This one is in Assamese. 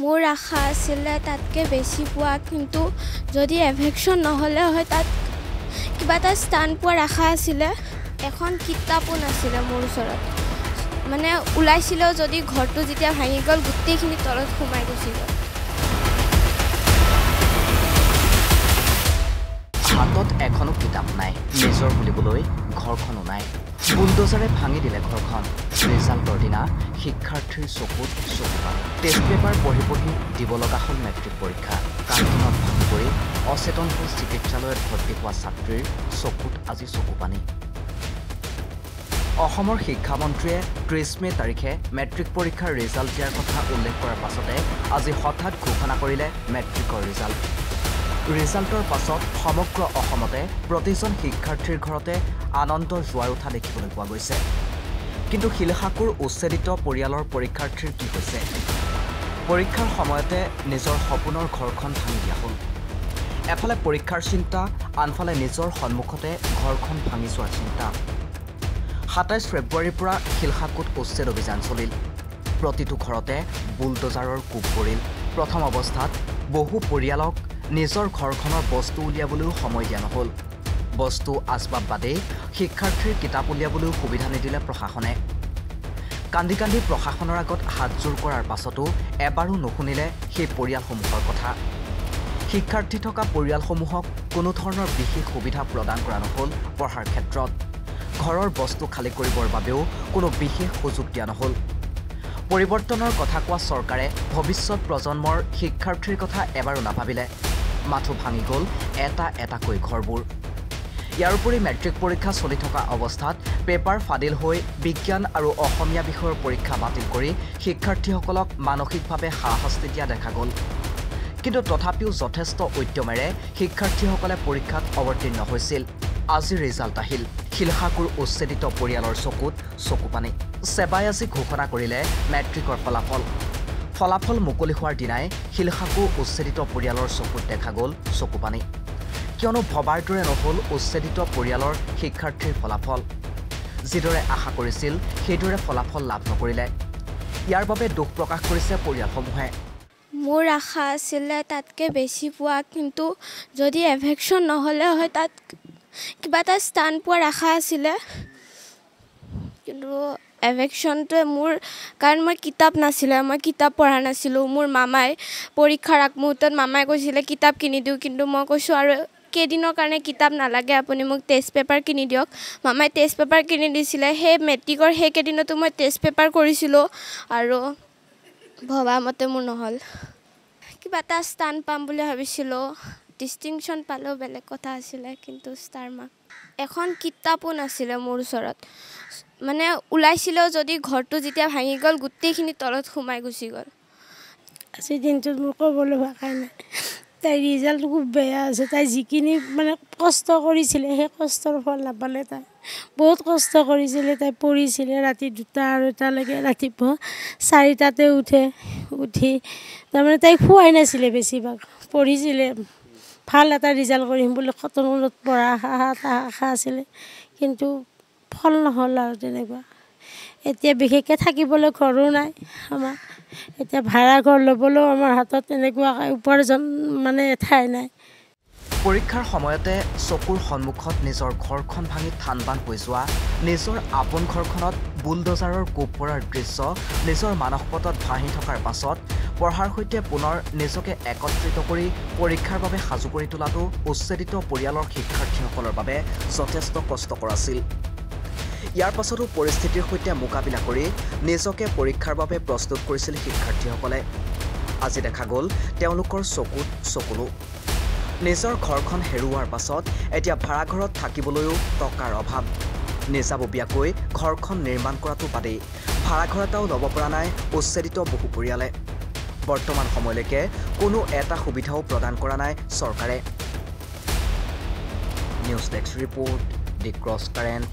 মোৰ আশা আছিলে তাতকৈ বেছি পোৱা কিন্তু যদি এভেকশ্যন নহ'লে হয় তাত কিবা এটা স্থান পোৱাৰ আশা আছিলে। এখন কিতাপো নাছিলে মোৰ ওচৰত। মানে ওলাইছিলেও যদি ঘৰটো যেতিয়া ভাঙি গ'ল গোটেইখিনি তলত সোমাই গুচি গ'ল হাতত এখনো কিতাপ নাই নিজৰ বুলিবলৈ ঘৰখনো নাই। বুলডোজাৰে ভাঙি দিলে ঘৰখন। ৰিজাল্টৰ দিনা শিক্ষাৰ্থীৰ চকুত চকু। পানী টেষ্ট পেপাৰ পঢ়ি পঢ়ি দিব লগা হ'ল মেট্ৰিক পৰীক্ষা। কাণখনত ভাঙি পৰি অচেতন হৈ চিকিৎসালয়ত ভৰ্তি হোৱা ছাত্ৰীৰ চকুত আজি চকু পানী। অসমৰ শিক্ষামন্ত্ৰীয়ে ত্ৰিছ মে' তাৰিখে মেট্ৰিক পৰীক্ষাৰ ৰিজাল্ট দিয়াৰ কথা উল্লেখ কৰাৰ পাছতে আজি হঠাৎ ঘোষণা কৰিলে মেট্ৰিকৰ ৰিজাল্ট। ৰিজাল্টৰ পাছত সমগ্ৰ অসমতে প্ৰতিজন শিক্ষাৰ্থীৰ ঘৰতে আনন্দ জোৱাৰ উঠা দেখিবলৈ পোৱা গৈছে। কিন্তু শিলশাকুৰ উচ্ছেদিত পৰিয়ালৰ পৰীক্ষাৰ্থীৰ কি হৈছে? পৰীক্ষাৰ সময়তে নিজৰ সপোনৰ ঘৰখন ভাঙি দিয়া হ'ল। এফালে পৰীক্ষাৰ চিন্তা আনফালে নিজৰ সন্মুখতে ঘৰখন ভাঙি যোৱাৰ চিন্তা। সাতাইছ ফেব্ৰুৱাৰীৰ পৰা শিলশাকুত উচ্ছেদ অভিযান চলিল। প্ৰতিটো ঘৰতে বুলডোজাৰৰ কোব পৰিল। প্ৰথম অৱস্থাত বহু পৰিয়ালক নিজৰ ঘৰখনৰ বস্তু উলিয়াবলৈও সময় দিয়া নহ'ল। বস্তু আচবাব বাদেই শিক্ষাৰ্থীৰ কিতাপ উলিয়াবলৈও সুবিধা নিদিলে প্ৰশাসনে। কান্দি কান্দি প্ৰশাসনৰ আগত হাতযোৰ কৰাৰ পাছতো এবাৰো নুশুনিলে সেই পৰিয়ালসমূহৰ কথা। শিক্ষাৰ্থী থকা পৰিয়ালসমূহক কোনো ধৰণৰ বিশেষ সুবিধা প্ৰদান কৰা নহ'ল পঢ়াৰ ক্ষেত্ৰত। ঘৰৰ বস্তু খালী কৰিবৰ বাবেও কোনো বিশেষ সুযোগ দিয়া নহ'ল। পৰিৱৰ্তনৰ কথা কোৱা চৰকাৰে ভৱিষ্যত প্ৰজন্মৰ শিক্ষাৰ্থীৰ কথা এবাৰো নাভাবিলে। মাথো ভাঙি গ'ল এটা এটাকৈ ঘৰবোৰ। ইয়াৰ উপৰি মেট্ৰিক পৰীক্ষা চলি থকা অৱস্থাত পেপাৰ ফাদিল হৈ বিজ্ঞান আৰু অসমীয়া বিষয়ৰ পৰীক্ষা বাতিল কৰি শিক্ষাৰ্থীসকলক মানসিকভাৱে হাৰাশাস্তি দিয়া দেখা গ'ল। কিন্তু তথাপিও যথেষ্ট উদ্যমেৰে শিক্ষাৰ্থীসকলে পৰীক্ষাত অৱতীৰ্ণ হৈছিল। আজি ৰিজাল্ট আহিল। শিলশাকুৰ উচ্ছেদিত পৰিয়ালৰ চকুত চকু পানী। ছেবাই আজি ঘোষণা কৰিলে মেট্ৰিকৰ ফলাফল। ফলাফল মুকলি হোৱাৰ দিনাই শিলশাকু উচ্ছেদিত পৰিয়ালৰ চকুত দেখা গ'ল চকু পানী। কিয়নো ভবাৰ দৰে নহ'ল উচ্ছেদিত পৰিয়ালৰ শিক্ষাৰ্থীৰ ফলাফল। যিদৰে আশা কৰিছিল সেইদৰে ফলাফল লাভ নকৰিলে। ইয়াৰ বাবে দুখ প্ৰকাশ কৰিছে পৰিয়ালসমূহে। মোৰ আশা আছিলে তাতকৈ বেছি পোৱা কিন্তু যদি এভেকশ্যন নহ'লে হয় তাত কিবা এটা স্থান পোৱাৰ আশা আছিলে। কিন্তু এভেকশ্যনটোৱে মোৰ কাৰণ মই কিতাপ নাছিলে মই কিতাপ পঢ়া নাছিলোঁ মোৰ মামাই পৰীক্ষাৰ আগমুহূৰ্তত মামাই কৈছিলে কিতাপ কিনি দিওঁ কিন্তু মই কৈছোঁ আৰু কেইদিনৰ কাৰণে কিতাপ নালাগে আপুনি মোক টেষ্ট পেপাৰ কিনি দিয়ক মামাই টেষ্ট পেপাৰ কিনি দিছিলে সেই মেট্ৰিকৰ সেইকেইদিনতো মই টেষ্ট পেপাৰ কৰিছিলোঁ আৰু ভবামতে মোৰ নহ'ল। কিবা এটা স্থান পাম বুলি ভাবিছিলোঁ। ডিষ্টিংশ্যন পালেও বেলেগ কথা আছিলে কিন্তু ষ্টাৰ মাৰ্ক এখন কিতাপো নাছিলে মোৰ ওচৰত। মানে ওলাইছিলেও যদি ঘৰটো যেতিয়া ভাঙি গ'ল গোটেইখিনি তলত সোমাই গুচি গ'ল। আজিৰ দিনটোত মোৰ ক'বলৈ ভাষা নাই তাইৰ ৰিজাল্ট খুব বেয়া হৈছে তাই যিখিনি মানে কষ্ট কৰিছিলে সেই কষ্টৰ ফল নাপালে তাই। বহুত কষ্ট কৰিছিলে তাই পঢ়িছিলে ৰাতি দুটা আঢ়ৈটালৈকে ৰাতিপুৱা চাৰিটাতে উঠে উঠি তাৰমানে তাই খোৱাই নাছিলে বেছিভাগ। পঢ়িছিলে ভাল এটা ৰিজাল্ট কৰিম বুলি কটনত পঢ়া আশা এটা আশা আছিলে। কিন্তু ফল নহ'ল আৰু তেনেকুৱা। এতিয়া বিশেষকৈ থাকিবলৈ ঘৰো নাই আমাৰ। এতিয়া ভাড়া ঘৰ ল'বলৈও আমাৰ হাতত তেনেকুৱা উপাৰ্জন মানে ঠাই নাই। পৰীক্ষাৰ সময়তে চকুৰ সন্মুখত নিজৰ ঘৰখন ভাঙি থান বান হৈ যোৱা নিজৰ আপোন ঘৰখনত বুলডোজাৰৰ কোব পৰাৰ দৃশ্য নিজৰ মানসপটত ভাহি থকাৰ পাছত পঢ়াৰ সৈতে পুনৰ নিজকে একত্ৰিত কৰি পৰীক্ষাৰ বাবে সাজু কৰি তোলাটো উচ্ছেদিত পৰিয়ালৰ শিক্ষাৰ্থীসকলৰ বাবে যথেষ্ট কষ্টকৰ আছিল। ইয়াৰ পাছতো পৰিস্থিতিৰ সৈতে মোকাবিলা কৰি নিজকে পৰীক্ষাৰ বাবে প্ৰস্তুত কৰিছিল শিক্ষাৰ্থীসকলে। আজি দেখা গ'ল তেওঁলোকৰ চকুত চকুলো। নিজৰ ঘৰখন হেৰুওৱাৰ পাছত এতিয়া ভাড়াঘৰত থাকিবলৈও টকাৰ অভাৱ। নিজাববীয়াকৈ ঘৰখন নিৰ্মাণ কৰাটো বাদেই ভাড়াঘৰ এটাও ল'ব পৰা নাই উচ্ছেদিত বহু পৰিয়ালে। বৰ্তমান সময়লৈকে কোনো এটা সুবিধাও প্ৰদান কৰা নাই চৰকাৰে। News desk report the cross current.